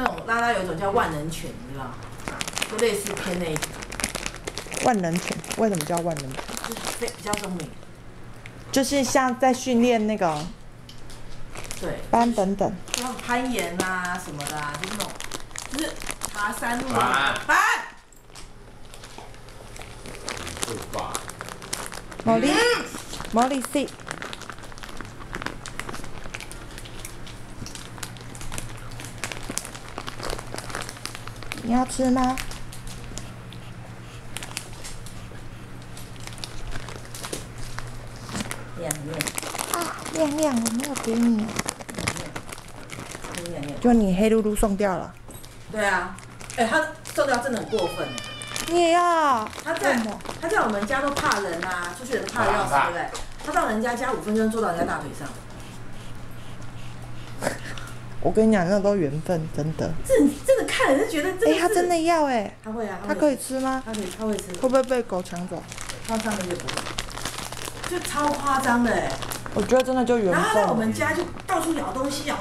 那种拉拉有一种叫万能犬，你知道吗？就类似偏那一种，万能犬为什么叫万能犬？就是非比较聪明。就是像在训练那个对，班等等。像攀岩啊什么的啊，就是那种，就是爬山路啊。班，会吧？毛利，毛利 C，你要吃吗？亮亮，我没有给你啊，练练。就你黑噜噜送掉了，对啊，哎、他送掉真的很过分哎。你也要？他在他在我们家都怕人啊，出去人怕的要死，对不对？他到人家家五分钟坐到人家大腿上，我跟你讲，那都缘分，真的。这真的看了就觉得这哎、个是他真的要哎、他会啊，他可以吃吗？他可以他会吃，会不会被狗抢走？他上个月不会，就超夸张的哎。我觉得真的就缘然后他在我分。们家就到处咬东西，咬